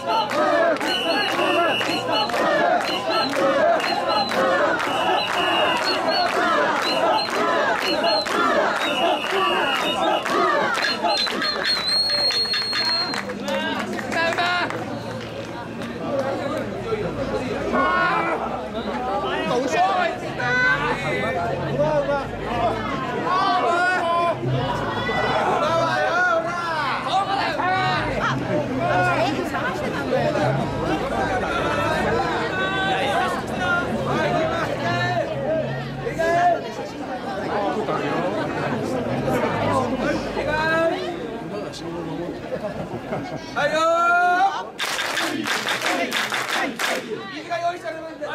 Stop! はいよ水が用意されますんで